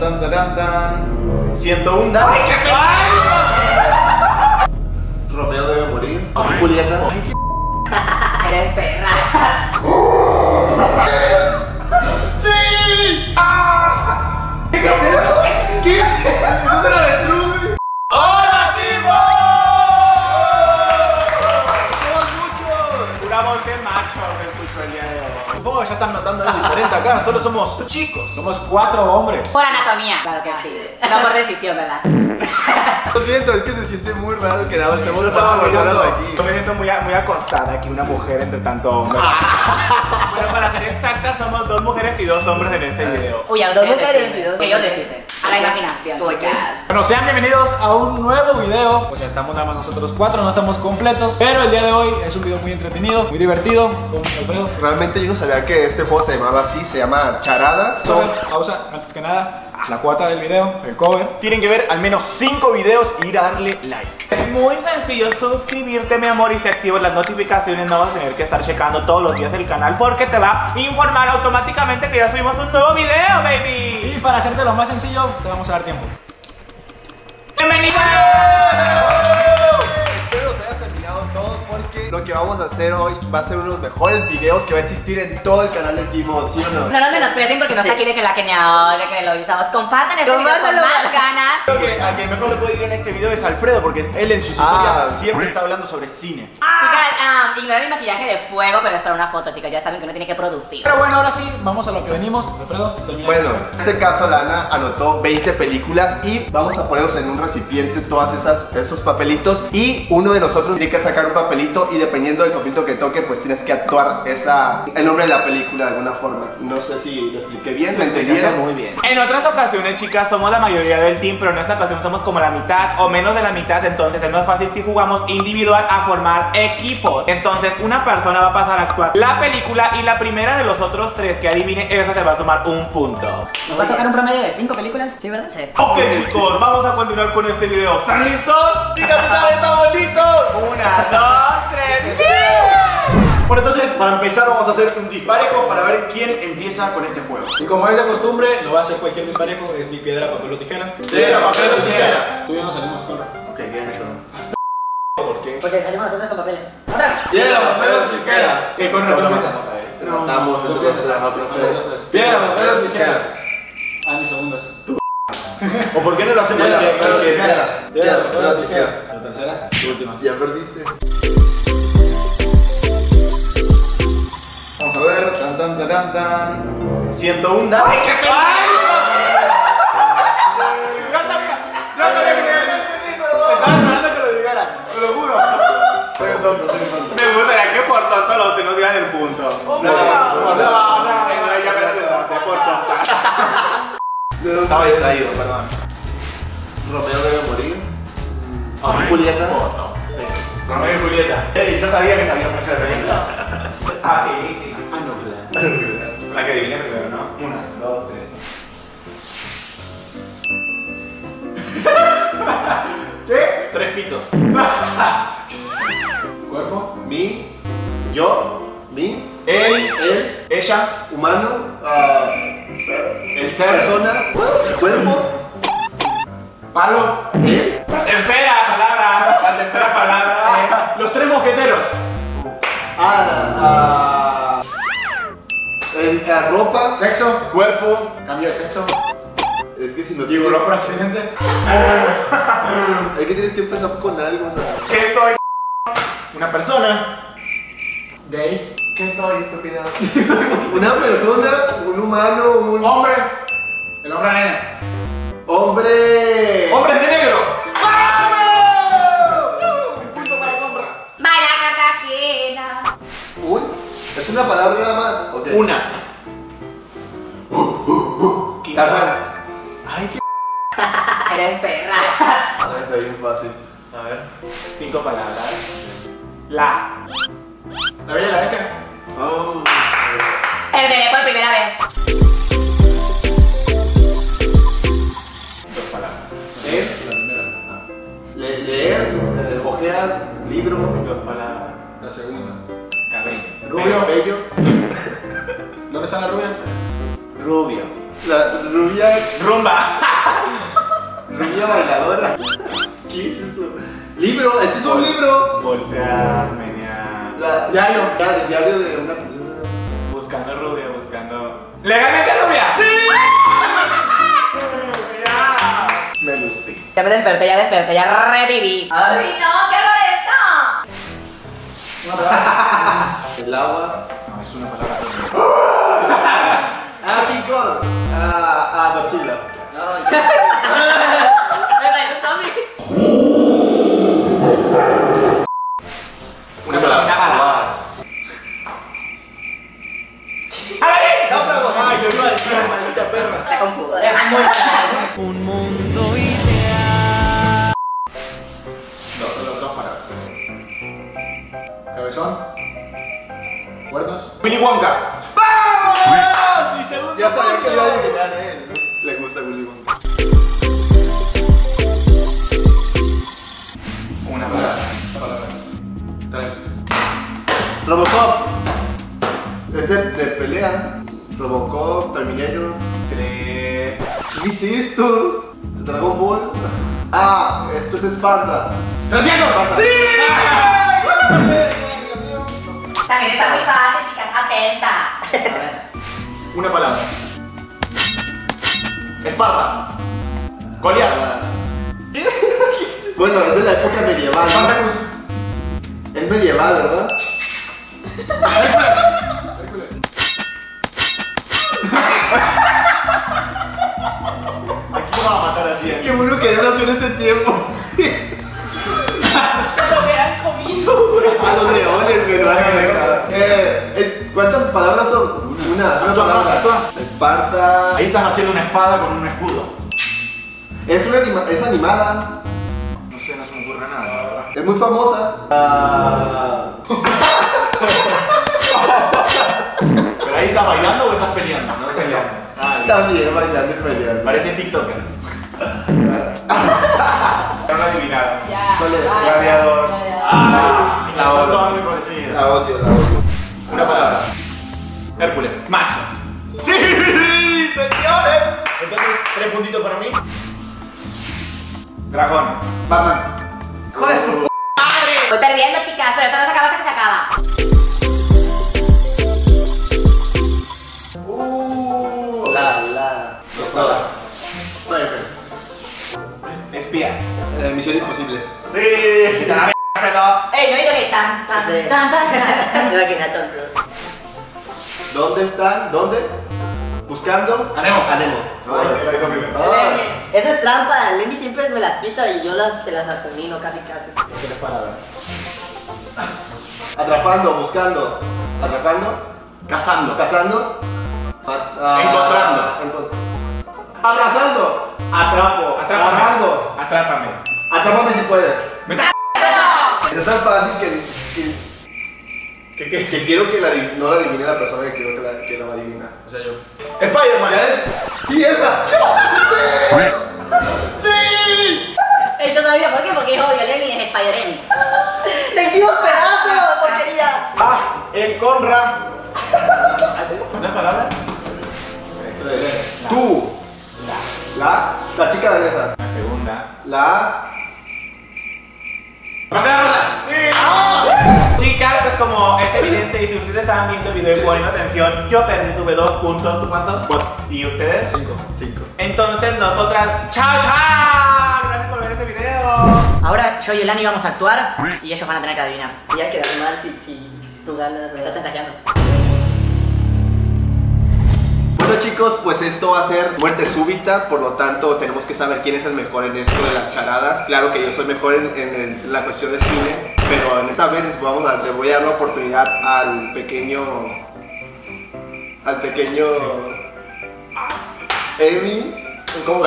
Tan, tan, tan. 101 datos. ¡Ay, qué Romeo debe morir. Julieta. Eres perra. ¡Sí! ¡Ah! ¿Qué es eso? ¿Qué es eso? ¿Eso es un avestruz? ¡Hola, me escucho el día de hoy. Supongo que ya están notando algo diferente acá. Solo somos chicos. Somos cuatro hombres. Por anatomía. Claro que sí. No por decisión, ¿verdad? Lo siento, es que se siente muy raro que nada más estemos mirando aquí. Yo me siento muy, muy acostada aquí, una mujer entre tanto hombre. Bueno, para ser exacta, somos dos mujeres y dos hombres en este video. Uy, a Dos mujeres y dos Que yo hombres. deciden. A la imaginación. Bueno, sean bienvenidos a un nuevo video. Pues ya estamos nada más nosotros cuatro, no estamos completos. Pero el día de hoy es un video muy entretenido, muy divertido. Con Alfredo. Realmente yo no sabía que este juego se llamaba así, se llama Charadas. Pausa, pausa, antes que nada, la cuota del video, el cover. Tienen que ver al menos 5 videos y darle like. Es muy sencillo suscribirte, mi amor, y si activas las notificaciones no vas a tener que estar checando todos los días el canal porque te va a informar automáticamente que ya subimos un nuevo video, baby. Y para hacerte lo más sencillo, te vamos a dar tiempo. ¡Bienvenidos! Lo que vamos a hacer hoy va a ser uno de los mejores videos que va a existir en todo el canal de Gmod, ¿sí o no? No nos menosprecien porque no Sí. está aquí de que la Kenia de que lo avisamos. Compartan este video con más ganas. Creo que al que mejor le puede ir en este video es Alfredo porque él en sus historias Ah. siempre está hablando sobre cine. Chicas, ah, ignorar mi maquillaje de fuego, pero es para una foto, chicas. Ya saben que uno tiene que producir. Pero bueno, ahora sí, vamos a lo que venimos. Alfredo, termina. Bueno, en este caso Lana anotó 20 películas y vamos a ponerlos en un recipiente todas esas esos papelitos y uno de nosotros tiene que sacar un papelito y dependiendo del papelito que toque pues tienes que actuar esa el nombre de la película de alguna forma. No sé si lo expliqué bien, ¿me entendieron? muy bien. En otras ocasiones, chicas, somos la mayoría del team, pero en esta ocasión somos como la mitad o menos de la mitad, entonces es más fácil si jugamos individual a formar equipos. Entonces, una persona va a pasar a actuar la película y la primera de los otros tres que adivine, esa se va a sumar un punto. ¿Nos va a tocar un promedio de 5 películas? ¿Sí, verdad? Sí. Ok, chicos, vamos a continuar con este video. ¿Están listos? ¡Sí, capitán, estamos listos! Una, dos, tres. Bueno, entonces, para empezar, vamos a hacer un disparejo para ver quién empieza con este juego. Y como es de costumbre, lo va a hacer cualquier disparejo, es mi piedra, papel o tijera. Piedra, papel o tijera. Tú y yo nos salimos con. Ok, bien eso. ¿Por qué? Porque salimos nosotros con papeles. ¡Otra vez! Piedra, papel o tijera. ¿Qué corre? Tú empiezas. Entre empiezas. nosotros Tres, tres. tres. Piedra, papel o tijera. Ah, mis segundas. ¿O por qué no lo hacemos Piedra, papel o tijera. Piedra, papel o tijera. La tercera última. Ya perdiste. Vamos a ver. Tan, tan, taran, tan. 101 datos. ¡Ay, qué Ya sabía, ya sabía que Estaba esperando que lo dijera, te lo juro. Soy un tonto, soy un tonto. Me gustaría que por tonto los que nos digan el punto. No, no, no, no, ya me por tonta. Estaba distraído, perdón. Romeo debe morir. Ay, Julieta. Sí. Romeo y Julieta. Ey, yo sabía que sabía mucho de películas. Ah, sí, que adiviné primero, ¿no? Una, dos, tres. ¿Qué? Tres pitos. Cuerpo. Mi, yo, mi, Él, él, ella, humano, ah, el ser. persona, cuerpo, Palo. él, La tercera ropa. Sexo. Cuerpo. Cambio de sexo. Es que si no tienes, por accidente. es que tienes que empezar con algo, o sea. ¿Qué soy? Una persona. Gay. ¿Qué soy, estúpida? Una persona, un humano, un Hombre. El hombre arena. hombre. La- Diario. Ya, el diario de una princesa. Buscando rubia, buscando. ¡Legalmente rubia! ¡Sí! ¡Ya! Me gusté. Ya me desperté, ya desperté, ya reviví. ¡Ay, no! ¡Qué horror El agua. No, es una palabra. Ah, King Kong. Ah, ah, Godzilla. ¡Me adivinar él. Le gusta Willy Wonka. Una palabra. Tres. Robocop. Es de, de pelea. Robocop, Terminator. Tres. ¿Qué esto? Dragon Ball. Ah, esto es Esparta. ¡Trescientos! Esparta. ¡Sí! También está muy fácil, chicas. Atenta. Una palabra. Esparta. Goliat. Bueno, es de la época medieval. Es medieval, ¿verdad? Aquí lo va a matar así. Qué bueno que no nació en ese tiempo. A los leones, dejado. Eh, eh, ¿Cuántas palabras son? Una. Una palabra. Esparta. Ahí estás haciendo una espada con un escudo. Es, una anima- es animada. No sé, no se me ocurre nada, la verdad. Es muy famosa. Ah, Pero ahí estás bailando o estás peleando, ¿no? Peleando. Ah, bien. también bailando y peleando. Parece TikToker. No adivinaron. Ya. ¿Cuál es? Gladiador. Ah, odio. La odio, la odio. Una palabra. Hércules. Macho. ¡Sí! ¡Señores! Entonces, tres puntitos para mí. Dragón. Batman. ¡Joder, tu p- Voy perdiendo, chicas, pero esto no se acaba hasta que se acaba. Buscando. Ay, la dijo primero. Ay. Esa es trampa, Lemmy siempre me las quita y yo las, se las termino casi casi. Atrapando, buscando. Atrapando. Cazando. Cazando. A- a- Encontrando. encon- Abrazando. Atrapo. Agarrando. Atrápame. Atrápame si puedes. ¡Vete! Es tan fácil que, que, que, que quiero que la, no la adivine la persona que quiero que la, que la va a adivinar. O sea, yo. Spider-Man. ¿Ya? ¡Sí, esa! ¡Sí! Ey, yo sabía por qué, porque es obvio, Lemmy es Spider-Emi. ¡Te hicimos pedazo, porquería! Ah, el Conra. ¿Una palabra? Tú. La. La chica danesa. La segunda. La. Como es evidente y si ustedes estaban viendo el video y poniendo atención, yo perdí, tuve dos puntos, ¿tú cuántos? ¿Y ustedes? Cinco. Cinco. Entonces nosotras, ¡chao, chao! Gracias por ver este video. Ahora yo y Elani vamos a actuar y ellos van a tener que adivinar. Voy a quedar mal si, si tú ganas. Me está chantajeando. Bueno chicos, pues esto va a ser muerte súbita, por lo tanto tenemos que saber quién es el mejor en esto de las charadas. Claro que yo soy mejor en, en el- en la cuestión de cine, pero en esta vez vamos a, le voy a dar la oportunidad al pequeño... Al pequeño... Emi, Como,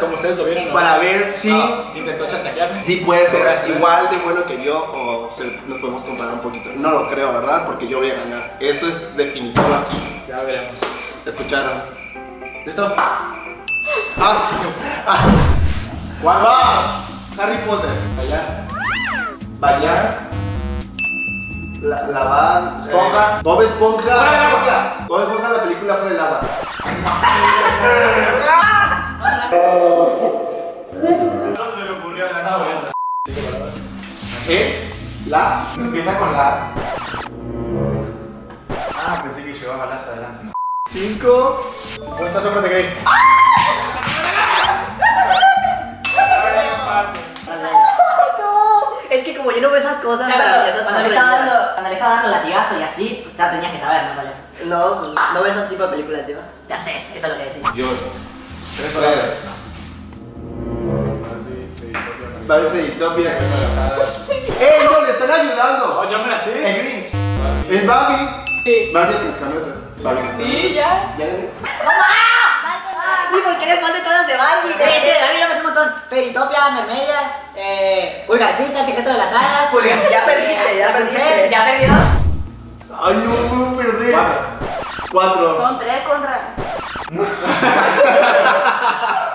como ustedes lo vieron, ¿no? para ver si... Ah, intentó chantajearme. Si puede ser igual de bueno que yo o se- nos podemos comparar un poquito. No lo creo, ¿verdad? Porque yo voy a ganar. Eso es definitivo aquí. Ya veremos. ¿Escucharon? ¿Listo? Ah, ah, ¿Cuál ah, Harry Potter. Allá bañar, la, lavar, esponja. Eh, Bob Esponja. Fuera. Bob Esponja la película fue del agua. No se le ocurrió la ¿Eh? ¿La? Empieza con la. Ah, pensé que llevaba las adelante. Cinco. 50 sombras de Grey. Cosas, Ya, para cuando le, estaba dando, cuando le estaba dando latigazo y así, pues ya tenías que saber, ¿no? Vale. No, pues no veo ese tipo de películas, yo. Ya sé, eso es lo que decís. Yo. Babel Freditopia. ¡Ey, no! ¡Le están ayudando! Oh, yo me la sé. El Grinch. Es Babi. Sí. Babi Cascanota. Babi Sí, ya. Ya ¿Y por qué les ponen todas de Barbie? Sí, sí, mí ya me montón. Feritopia, Mermedia, eh, Pulgarcita, secreto de las alas. Pulgar- ya perdiste, ya perdiste. Ya perdió. Ay, no, no, perdí. Cuatro. Cuatro. Son tres, Conrad.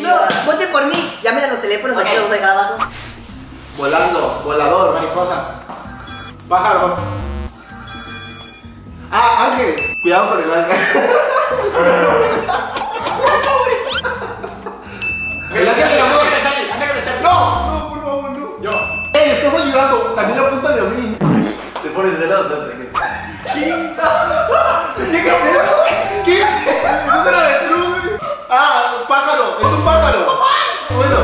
No, voten por mí. Llamen a los teléfonos, aquí los vamos a dejar abajo. Volando, volador. Mariposa. Pájaro. Ah, Ángel. Cuidado con el ángel. El ángel del amor. No, no, por favor, no. Yo. ¡Ey, estás ayudando! También apúntale a mí. Se pone celoso. ¡Chinga! ¿Qué es eso? ¿Qué es eso? No es un avestruz. Ah, pájaro. Es un pájaro. Bueno.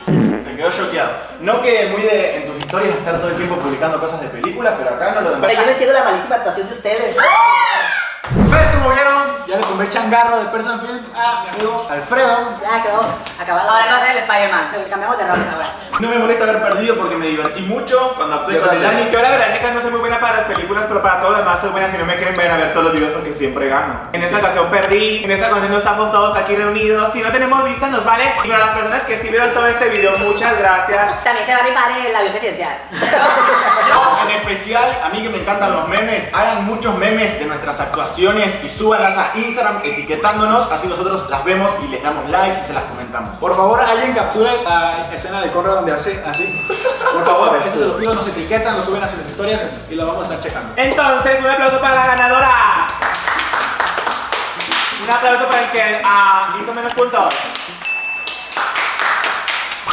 Se quedó choqueado. No que muy de en tus historias estar todo el tiempo publicando cosas de películas, pero acá no lo Pero yo no entiendo la malísima actuación de ustedes. Pues como vieron, ya le tomé changarro de Person Films a mi amigo Alfredo. Ya quedó acabado. Ahora va a ser el Spider-Man. Cambiamos de roles ahora. No me molesta haber perdido porque me divertí mucho cuando actué con el. Dani. Que ahora la verdad es que no soy muy buena para las películas, pero para todo lo demás soy buena. Si no me quieren, vayan a ver todos los videos porque siempre gano. En esta ocasión perdí, en esta ocasión no estamos todos aquí reunidos. Si no tenemos vistas, nos vale. Y para las personas que sí vieron todo este video, muchas gracias. También se va a rifar el avión presidencial. Yo, en especial, a mí que me encantan los memes, hagan muchos memes de nuestras actuaciones y súbanlas a Instagram etiquetándonos, así nosotros las vemos y les damos likes y se las comentamos. Por favor, alguien capture la escena de Conrad donde hace así. Por favor, eso se lo pido, nos etiquetan, lo suben a sus historias y lo vamos a estar checando. Entonces, un aplauso para la ganadora. Un aplauso para el que ah, hizo menos puntos.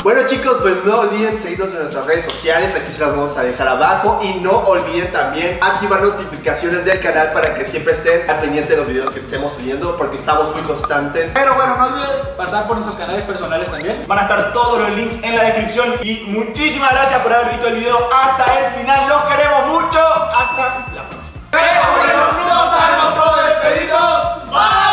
Bueno chicos, pues no olviden seguirnos en nuestras redes sociales, aquí se las vamos a dejar abajo. Y no olviden también activar notificaciones del canal para que siempre estén al pendiente de los videos que estemos subiendo porque estamos muy constantes. Pero bueno, no olvides pasar por nuestros canales personales también, van a estar todos los links en la descripción. Y muchísimas gracias por haber visto el video hasta el final, los queremos mucho, hasta la próxima. Pero bueno, nos sabemos todo despedido, bye.